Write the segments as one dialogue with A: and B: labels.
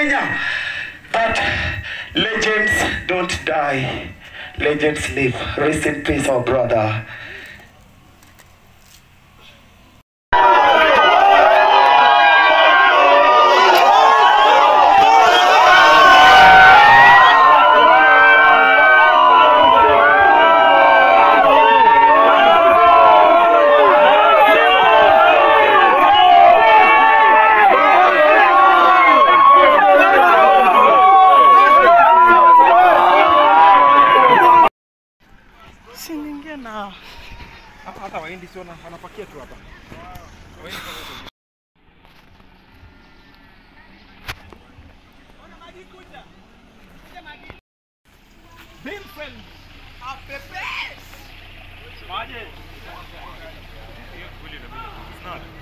A: Kenya. But legends don't die. Legends live. Rest in peace, our brother.
B: Beam friends are prepared. Смотри. Их были, не знали.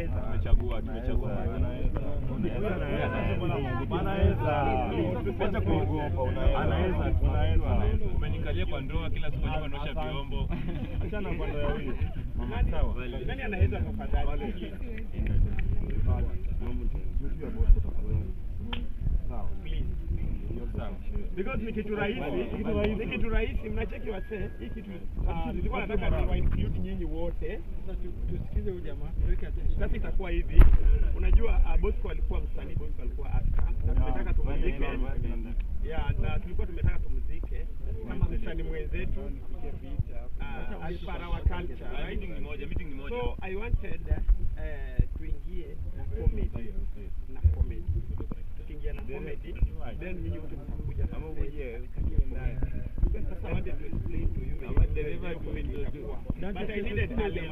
B: Anaweza
C: Tumechagua, Tumechagua, Anaweza. Acha kuogopa, unaweza. Unaweza. Umenikalia kwa ndoa kila siku nyuma naosha vyombo.
B: Achana kwa ndoa ya huyu. sawa, Nani anaweza tafadhali? Because ni kitu rahisi, ni kitu rahisi, mnacheki wasee, hii kitu ah, nilikuwa nataka ni include nyinyi wote. Tusikize huyu jamaa. Sasa itakuwa hivi. Unajua uh, Bosco alikuwa msanii, Bosco alikuwa actor na tumetaka tumzike. Yeah, na tulikuwa tumetaka tumzike kama msanii mwenzetu uh, as per our culture,
C: Ah,
B: right? So I wanted uh, tuingie na comedy na comedy. Tukiingia na comedy, then nyinyi wote mtakuja na stage. Because sasa I wanted to explain to you the way the comedy itakuwa. But I needed a lady.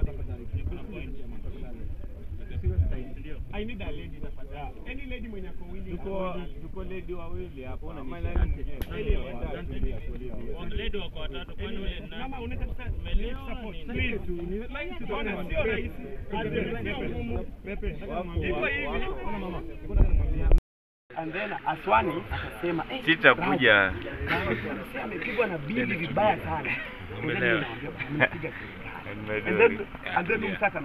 B: I need a lady tafadhali. Any lady mwenye ako willing
C: Tuko
B: to-
C: tuko lady wawili hapo. Ama
D: Wamledi wako watatu kwani ule ni nani?
B: Mama unaweza kusa-
D: Umelewa
B: support.
D: nini?
B: Please. Bwana, sio rahisi. Sio ngumu. Iko hivi. And then Aswani akasema eh,
C: Sitakuja.
B: Mzee amepigwa na bibi vibaya sana.
C: Umeelewa?
B: And then and then mtaka.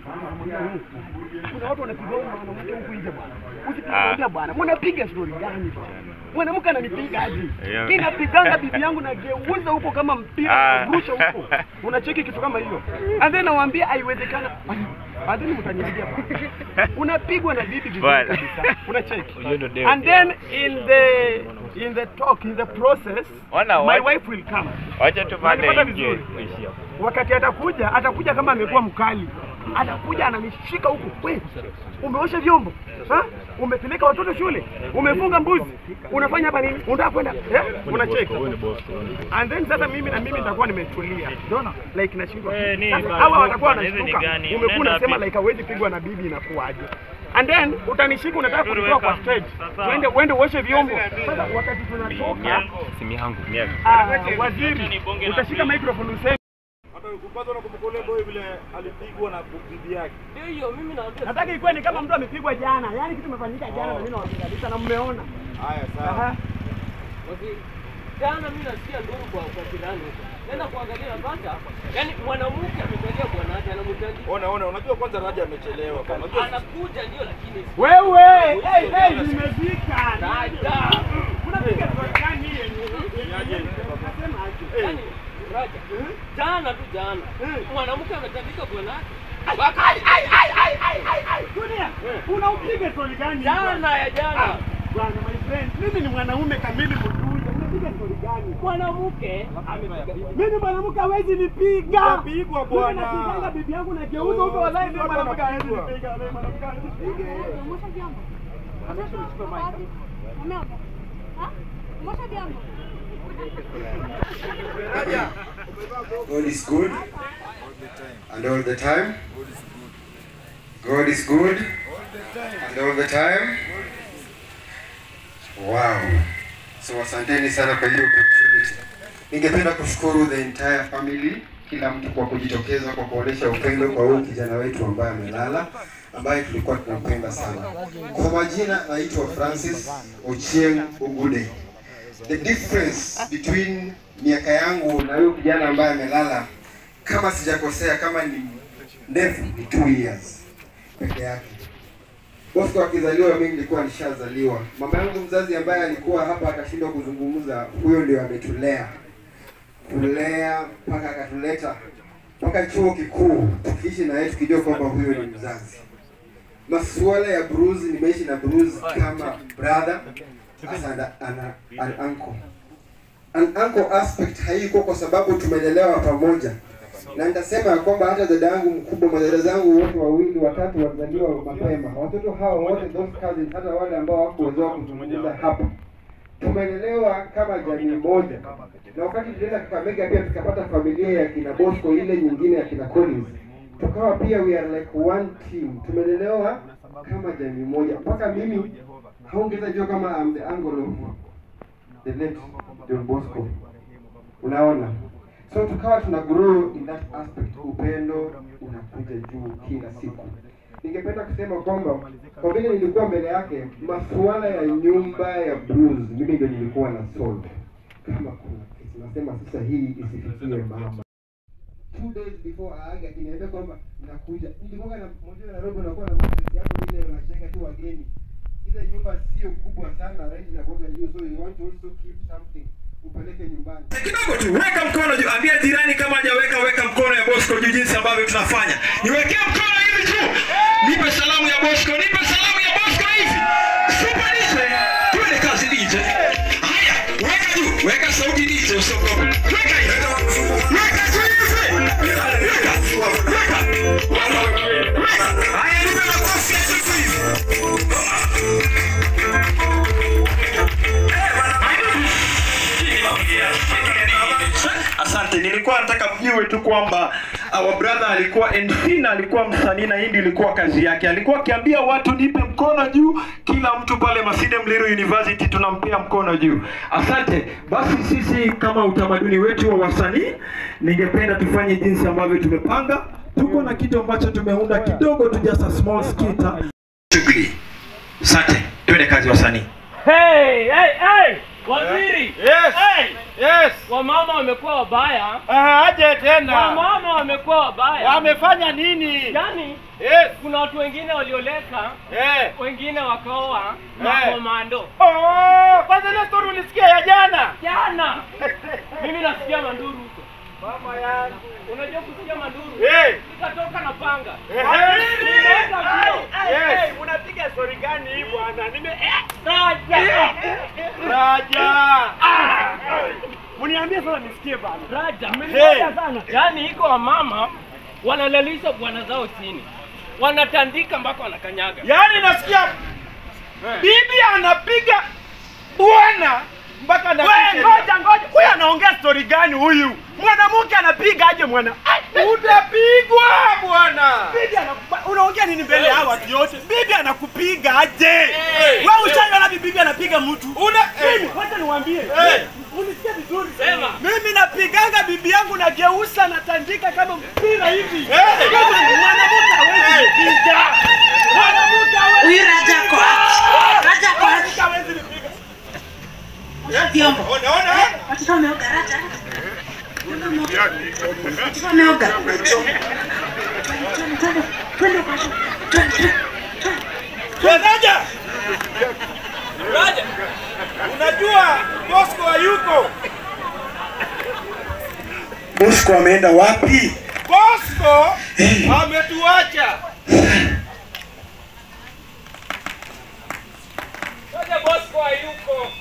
B: Kuna watu wanapiga na mwanamke huku nje bwana. Usipiga bwana. Mnapiga story gani? Mwanamke ananipiga aje? Mimi napiganga bibi yangu na geuza huko kama mpira
C: Ah.
B: rusha huko. Unacheki kitu kama hiyo. And then nawaambia haiwezekana. And then mtaniambia bwana. Unapigwa na bibi vizuri kabisa. Unacheki.
C: Hiyo.
B: And then in the in the talk in the process
C: Wana
B: my wife will come.
C: Wacha tupande
B: vizuri? wakati atakuja atakuja kama amekuwa mkali atakuja ananishika huku we umeosha vyombo ha? umepeleka watoto shule umefunga mbuzi unafanya hapa nini unataka kwenda eh? Unacheka and then sasa mimi na mimi nitakuwa nimetulia unaona like nashindwa
D: Eh,
B: hawa watakuwa wanashtuka umekuwa unasema like hawezi pigwa na bibi inakuwaje and then utanishika unataka kunitoa kwa stage uende uende uoshe vyombo sasa wakati tunatoka
C: Simu yangu. Miaka.
B: ah, waziri utashika microphone useme
E: kwanza na kumkolea boy vile alipigwa na bibi yake Ndio mimi naambia.
B: Nataka ikuwe ni kama mtu amepigwa jana, yaani kitu kimefanyika jana na mimi nawapiganisha na mmeona.
E: haya sawa
B: Aha.
F: Jana mimi nasikia ndugu kwa kwa jirani huko. Nenda kuangalia napata. Yaani mwanamke amekalia bwana wake anamtaji.
E: ona ona unajua kwanza Raja amechelewa unajua
F: Anakuja ndio lakini
B: Wewe, hey hey nimezika.
F: Raja.
B: Unapiga kwa gani Yaje. Nasema aje?
F: Raja. Jana tu jana. Mwanamke ametandika bwanake.
B: Unaupiga stori gani?
F: Jana ya jana.
B: Bwana my friend, mimi ni mwanaume kamili mtuja. Unapiga stori gani?
F: Mwanamke
B: Mimi mwanamke hawezi nipiga. Unapigwa bwana. Napigana bibi yangu na geuza huko wallahi mimi mwanamke hawezi nipiga. Wallahi mwanamke hawezi nipiga.
G: Ha?
H: God is good and all the time. God is good and all the time. Wow. So asanteni sana kwa hiyo opportunity. Ningependa kushukuru the entire family, kila mtu kwa kujitokeza kwa kuonesha upendo kwa huyu kijana wetu ambaye amelala, ambaye tulikuwa tunampenda sana. Kwa majina naitwa Francis Ochieng Ogude. The difference between miaka yangu na huyo kijana ambaye amelala, kama sijakosea, kama ni ndefu, ni two years peke yake. Bosco akizaliwa, mimi nilikuwa nishazaliwa. Mama yangu mzazi ambaye alikuwa hapa akashindwa kuzungumza, huyo ndio ametulea kulea mpaka akatuleta mpaka chuo kikuu, tukiishi na yeye tukijua kwamba huyo ni mzazi. Masuala ya Bruce, nimeishi na Bruce kama brother as an, an, an uncle. An uncle aspect haiko kwa sababu tumelelewa pamoja, na nitasema ya kwamba hata dada yangu mkubwa, madada zangu wote wawili watatu walizaliwa mapema. Watoto hao wote those cousins, hata wale ambao hawakuweza kuzungumza hapa, tumelelewa kama jamii moja, na wakati tulienda Kakamega pia tukapata familia ya kina Bosco, ile nyingine ya kina Collins, tukawa pia we are like one team, tumelelewa kama jamii moja, mpaka mimi haungeza jua kama I'm the angle of the late Don Bosco. Unaona, so tukawa tuna grow in that aspect, upendo unakuja juu kila siku. Ningependa kusema kwamba kwa vile nilikuwa mbele yake, masuala ya nyumba ya blues mimi ndio nilikuwa na solve. Kama kuna sasa, hii isifikie mama two days before akiniambia kwamba nakuja. Nilikuwa na mmoja Nairobi, nakuwa na yako ile tu wageni. Ile nyumba sio kubwa sana, range inakuwa juu, so you want to also keep something upeleke nyumbani.
I: kidogo tu, weka mkono juu, ambia jirani kama hajaweka, weka mkono ya Bosco juu, jinsi ambavyo tunafanya. Niwekee mkono hivi juu, nipe salamu ya Bosco, nipe salamu ya Bosco hivi. Super DJ, twende kazi DJ. Haya, weka juu, weka sauti DJ, usiogope. Weka hivi, weka nilikuwa nataka mjue tu kwamba our brother alikuwa MC na alikuwa msanii na hii ndio ilikuwa kazi yake. Alikuwa akiambia watu nipe mkono juu, kila mtu pale Masinde Mliru University tunampea mkono juu. Asante. Basi sisi kama utamaduni wetu wa wasanii, ningependa tufanye jinsi ambavyo tumepanga. Tuko na kitu ambacho tumeunda kidogo tu, just a small skit. Shughuli. Asante. Twende kazi wasanii.
F: Hey, hey, hey! Waziri!
B: Yes.
F: Hey!
B: Yes.
F: Wamama wamekuwa wabaya.
B: Ah, aje tena.
F: Wamama wamekuwa wabaya.
B: Wamefanya nini?
F: Yaani
B: Yes.
F: kuna watu wengine walioleka,
B: Eh.
F: wengine wakaoa
B: Eh.
F: makomando.
B: Oh, kwanza ile story ulisikia ya jana?
F: Jana mimi nasikia manduru huko.
B: Mama yangu.
F: Unajua kusikia manduru?
B: hey.
F: Nikatoka na panga.
B: Unapiga stori gani hii bwana? Nime
F: Raja.
B: Raja. uniambie sasa nisikie bana.
F: Raja,
B: Hey.
F: sana. yani iko wamama wanalalisha bwana zao chini. Wanatandika mpaka wanakanyaga.
B: yani nasikia bibi anapiga bwana mpaka na wewe, ngoja ngoja, huyu anaongea story gani huyu? Mwanamke anapiga aje mwana? Utapigwa bwana. Bibi anakupa unaongea nini mbele ya watu yote? Bibi anakupiga aje? Wewe ushaona bibi anapiga mtu? Una mimi wacha niwaambie. Unisikia vizuri.
F: Sema.
B: Mimi napiganga bibi yangu na geusa natandika kama mpira hivi. Kama mwanamke hawezi kupiga. Mwanamke hawezi.
J: Huyu Raja kwa. wapi? Raja?
B: Mwanamke hawezi kupiga.
J: Vyombo.
B: Eh?
J: Watoto wameoga Raja. Watoto wameoga. Twende, kwa.
B: Raja! Raja! Unajua Bosco hayuko.
A: Bosco ameenda wapi?
B: Bosco ametuacha.
F: Sasa Bosco hayuko.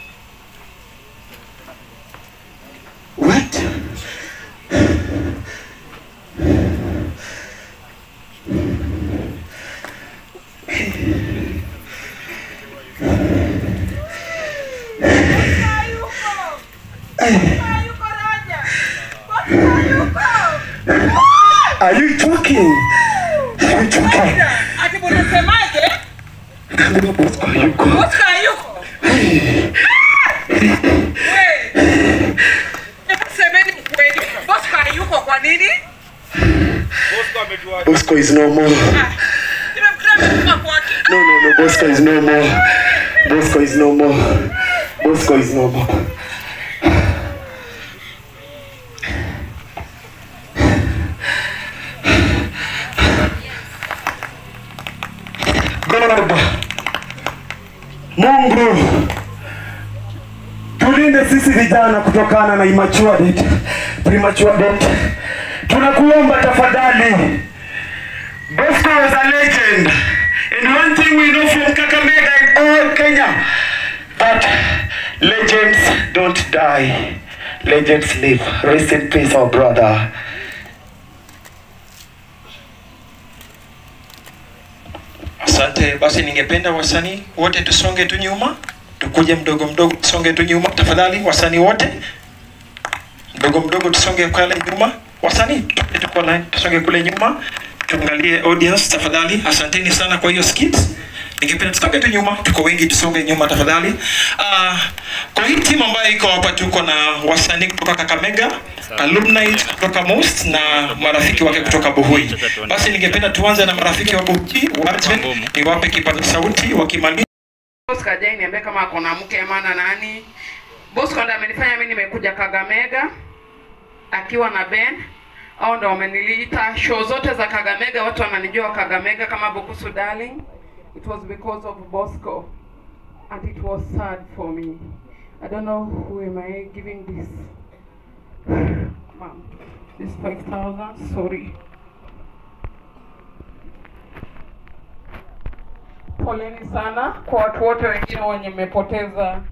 A: Mungu tulinde sisi vijana kutokana na immature death, premature death. Tunakuomba tafadhali. Bosco was a legend. And one thing we know from Kakamega and all Kenya, that legends don't die. Legends live. Rest in peace, our brother. Asante. Basi ningependa wasanii wote tusonge tu nyuma, tukuje mdogo mdogo, tusonge tu nyuma tafadhali, wasanii wote mdogo mdogo, tusonge kule nyuma. Wasanii tuko line, tusonge kule nyuma, tuangalie audience tafadhali. Asanteni sana kwa hiyo skit. Ningependa tusonge tu nyuma, tuko wengi, tusonge nyuma tafadhali. Uh, kwa hii timu ambayo iko hapa, tuko na wasanii kutoka Kakamega, alumni kutoka Most na marafiki wake kutoka Buhui. Basi ningependa tuanze na marafiki wa Buhui, waje niwape kipaza sauti wakimaliza
K: Boss kajai niambia kama ako na mke maana nani. Boss ndo amenifanya mimi nimekuja Kagamega akiwa na Ben au ndo wameniliita show zote za Kagamega, watu wananijua Kagamega kama Bukusu Darling. It was because of Bosco and it was sad for me. I don't know who am I giving this. Mom, this 5,000, sorry. Poleni sana kwa watu wote wengine wenye mmepoteza.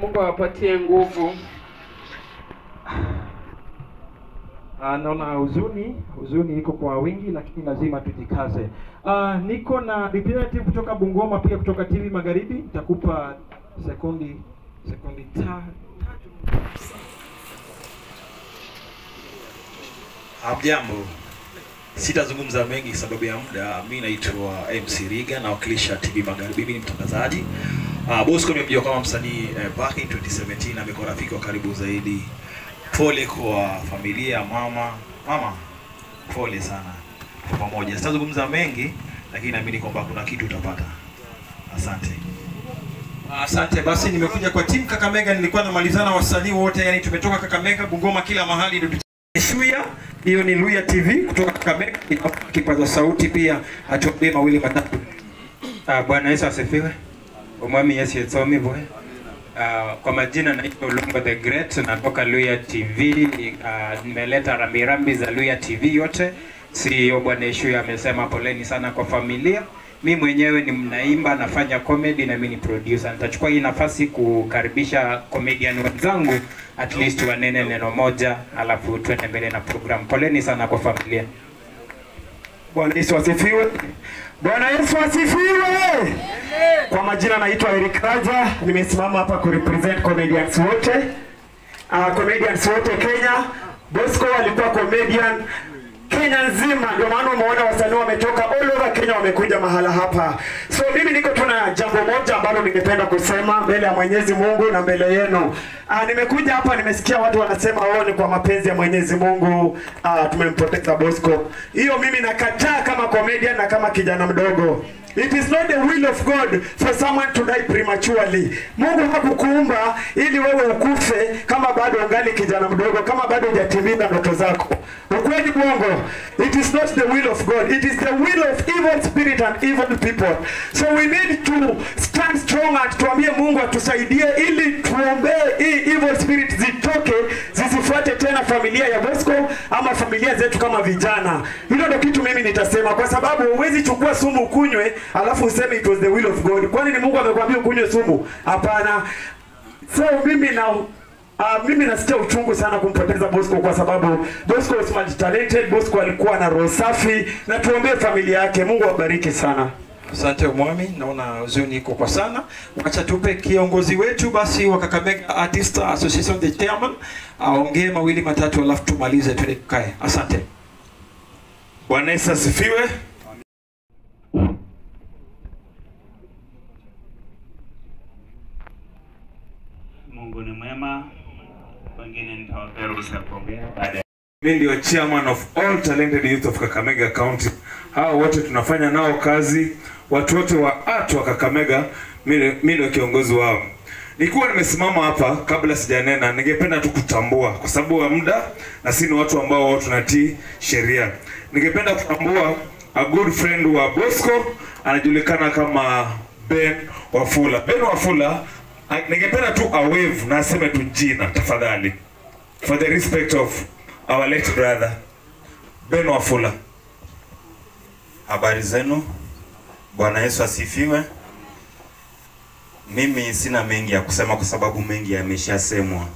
K: Mungu awapatie nguvu.
B: Ah, naona huzuni huzuni iko kwa wingi, lakini lazima tujikaze. Uh, niko na representative kutoka Bungoma, pia kutoka TV Magharibi. Nitakupa sekundi sekundi ta
I: Hamjambo, sitazungumza mengi sababu ya muda. Mi naitwa MC Riga, nawakilisha TV Magharibi, mimi ni mtangazaji. Uh, Bosco nimemjua kama msanii eh, back in 2017 amekuwa rafiki wa karibu zaidi. Pole kwa familia, mama mama, pole sana kwa pamoja. Sitazungumza mengi, lakini naamini kwamba kuna kitu utapata. Asante.
A: Asante. Basi nimekuja kwa timu Kakamega, nilikuwa namalizana wasanii wote, yani tumetoka Kakamega, Bungoma, kila mahali ndio Shuya, hiyo ni Luya TV kutoka Kakamega, kipaza sauti pia atuambie mawili matatu.
L: Ah, Bwana Yesu asifiwe. Umwami Yesu yetsomi boy. Uh, kwa majina naitwa Ulungo the Great, natoka Luya TV. Uh, nimeleta rambirambi za Luya TV yote. CEO Bwana Ishu amesema poleni sana kwa familia. Mi mwenyewe ni mnaimba, nafanya comedy na mimi ni producer. Nitachukua hii nafasi kukaribisha comedian wenzangu at least wanene neno moja, alafu tuende mbele na program. Poleni sana kwa familia.
A: Bwana Yesu asifiwe. Bwana Yesu asifiwe. Kwa majina naitwa Eric Raja, nimesimama hapa kurepresent comedians wote. Uh, comedians wote Kenya. Bosco alikuwa comedian Kenya nzima, ndio maana umeona wasanii wametoka all over Kenya wamekuja mahala hapa. So mimi niko tu na jambo moja ambalo ningependa kusema mbele ya Mwenyezi Mungu na mbele yenu. Ah, nimekuja hapa nimesikia watu wanasema wao ni kwa mapenzi ya Mwenyezi Mungu ah, tumempoteza Bosco. Hiyo mimi nakataa kama comedian na kama kijana mdogo. It is not the will of God for someone to die prematurely. Mungu hakukuumba ili wewe ukufe kama bado ungali kijana mdogo, kama bado hujatimiza ndoto zako. Ukweli bongo. It is not the will of God. It is the will of evil spirit and evil people. So we need to stand strong and tuambie Mungu atusaidie ili tuombee hii evil spirit zitoke, zisifuate tena familia ya Bosco familia zetu kama vijana. Hilo ndio kitu mimi nitasema, kwa sababu huwezi chukua sumu ukunywe alafu useme it was the will of God. Kwani ni Mungu amekwambia ukunywe sumu? Hapana. So mimi na Uh, mimi nasikia uchungu sana kumpoteza Bosco kwa sababu Bosco was talented. Bosco alikuwa na roho safi, na tuombee familia yake. Mungu awabariki sana.
I: Asante mwami, naona huzuni iko kwa sana. Wacha tupe kiongozi wetu basi wa Kakamega Artist Association the chairman aongee mawili matatu, alafu tumalize tuende tukae. Asante.
M: Bwana Yesu asifiwe.
N: Mungu ni mwema, wengine nitawapea ruhusa ya kuongea baadaye.
M: Mimi ndio chairman of all talented youth of Kakamega County. Hao wote tunafanya nao kazi, watu wote wa ATWA Kakamega, mimi ndio kiongozi wao. Nikiwa nimesimama hapa kabla sijanena, ningependa tu kutambua kwa sababu wa muda na si ni watu ambao wao tunatii sheria. Ningependa kutambua a good friend wa Bosco anajulikana kama Ben Wafula. Ben Wafula, ningependa tu a wave na aseme tu jina tafadhali for the respect of our late brother Ben Wafula.
O: Habari zenu, Bwana Yesu asifiwe. Mimi sina mengi ya kusema kwa sababu mengi yameshasemwa.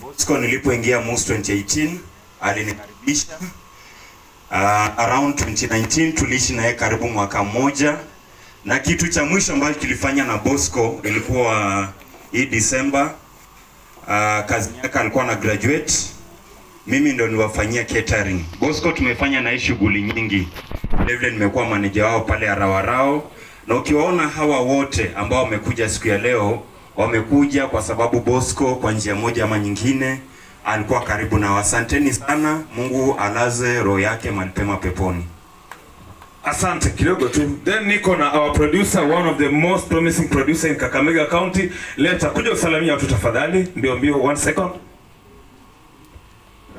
O: Bosco nilipoingia MUS 2018 alinikaribisha. Uh, around 2019 tuliishi naye karibu mwaka mmoja, na kitu cha mwisho ambacho kilifanya na Bosco ilikuwa hii December. Uh, kazi yake alikuwa na graduate mimi ndo niwafanyia catering. Bosco tumefanya naye shughuli nyingi. Vile vile nimekuwa manager wao pale Arawarao, na ukiwaona hawa wote ambao wamekuja siku ya leo, wamekuja kwa sababu Bosco kwa njia moja ama nyingine alikuwa karibu nao. Asanteni sana, Mungu alaze roho yake mahali pema peponi.
M: Asante kidogo tu. Then niko na our producer, one of the most promising producer in Kakamega County. Leta kuja usalamia watu tafadhali, mbio mbio, one second.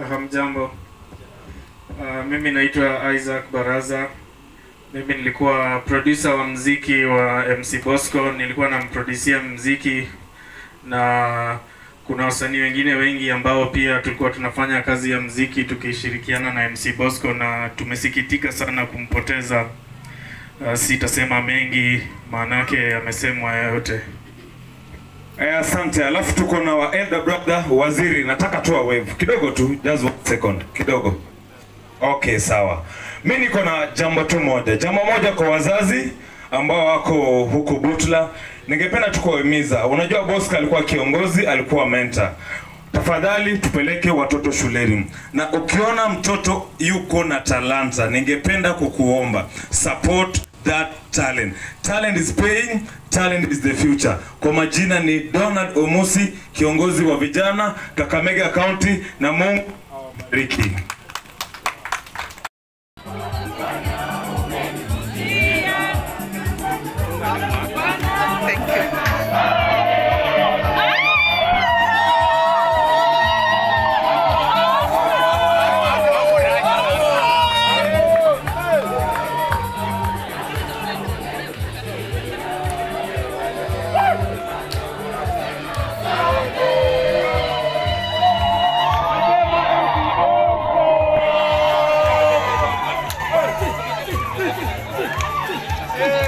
P: Hamjambo. Uh, mimi naitwa Isaac Baraza. Mimi nilikuwa producer wa mziki wa MC Bosco, nilikuwa namproducia mziki na kuna wasanii wengine wengi ambao pia tulikuwa tunafanya kazi ya mziki tukishirikiana na MC Bosco na tumesikitika sana kumpoteza. Uh, sitasema mengi maanake amesemwa yote.
M: Eh, asante. Alafu tuko na wa elder brother waziri, nataka tu wave kidogo tu, just one second kidogo. Okay, sawa. Mi niko na jambo tu moja, jambo moja kwa wazazi ambao wako huku Butla, ningependa tu. Unajua Bosco alikuwa kiongozi, alikuwa mentor. Tafadhali tupeleke watoto shuleni, na ukiona mtoto yuko na talanta, ningependa kukuomba support that talent. Talent is paying, talent is the future. Kwa majina ni Donald Omusi, kiongozi wa vijana Kakamega County, na Mungu awabariki.
B: 네.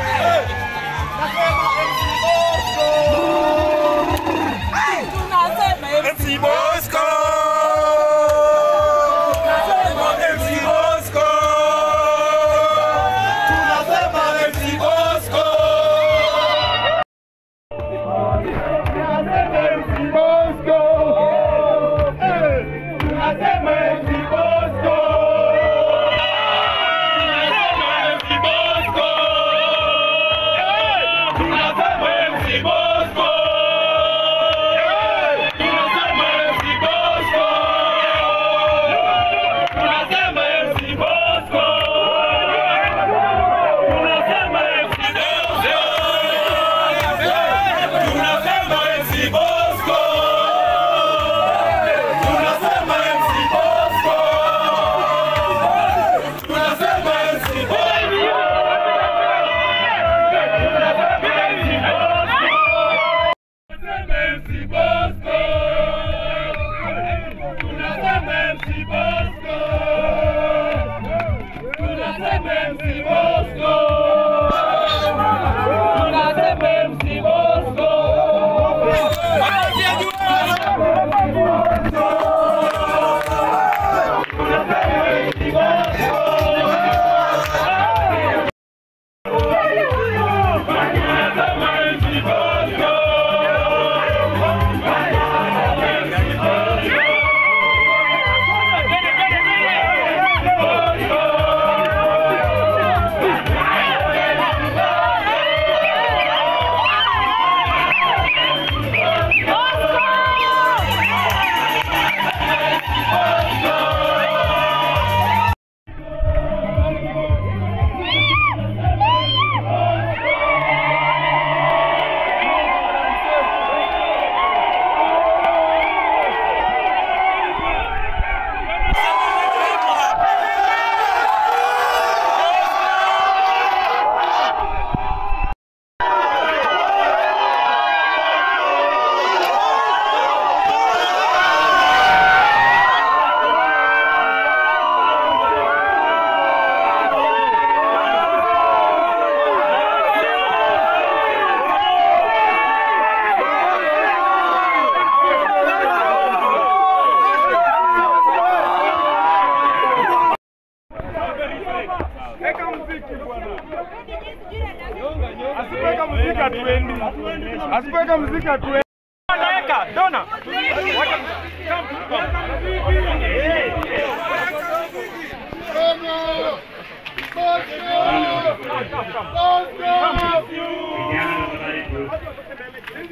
Q: Asipoweka tu. Anaweka dona.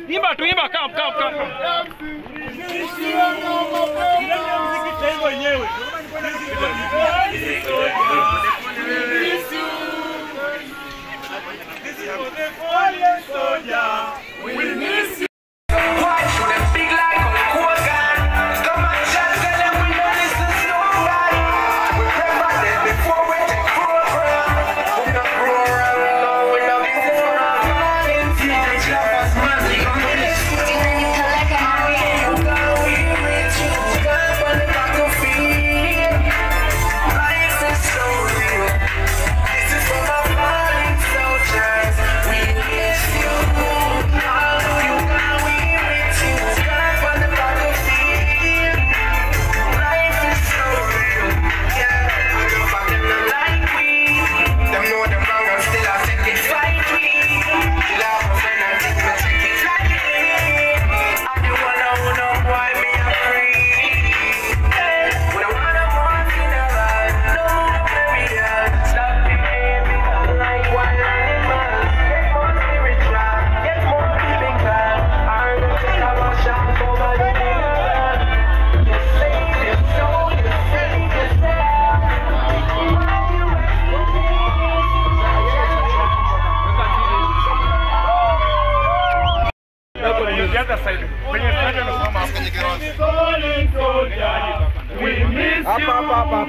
Q: Imba tu imba kam kam kam. Hapa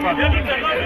Q: hapa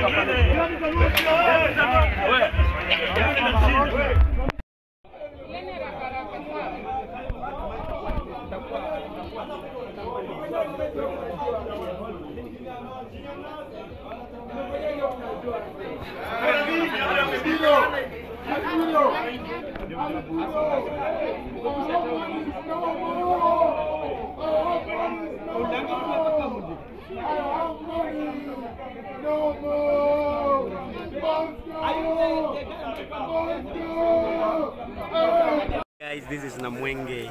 Q: hapa hapa.
B: Guys, this is Namwenge,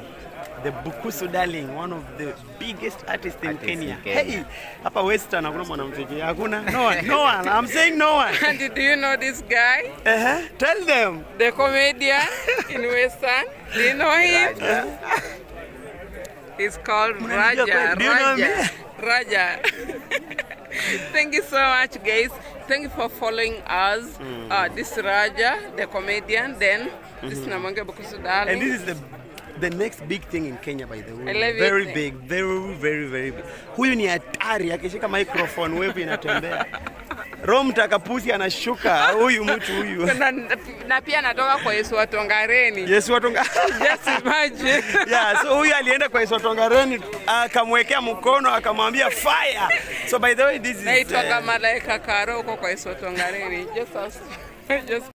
B: the Bukusu darling, one of the biggest artists in Kenya. Hey, hapa Western hakuna mwanamuziki, hakuna. No one, no one. I'm saying no one.
K: And do you know this guy?
B: Uh-huh. Tell them.
K: The comedian in Western. Do you know him? He's called
B: Unanijua
K: Raja.
B: Do you know
K: Raja. Raja. Thank you so much, guys. Thank you for following us. Uh, this Raja, the comedian. Then this
B: Mhm.
K: Namonge Bukusu darling.
B: And this is the the next big thing in Kenya by the way. Very
K: it.
B: big, very very very big. Huyu ni hatari akishika microphone wave inatembea.
R: Roho mtakapusi anashuka huyu mtu huyu.
K: na, na pia natoka kwa Yesu wa Tongareni.
R: Yesu wa Tonga.
K: Just imagine.
R: yeah, so huyu alienda kwa Yesu wa Tongareni akamwekea mkono akamwambia fire. So by the way this is
K: Naitwa
R: uh,
K: kama malaika Karo kwa Yesu wa Tongareni. Just, just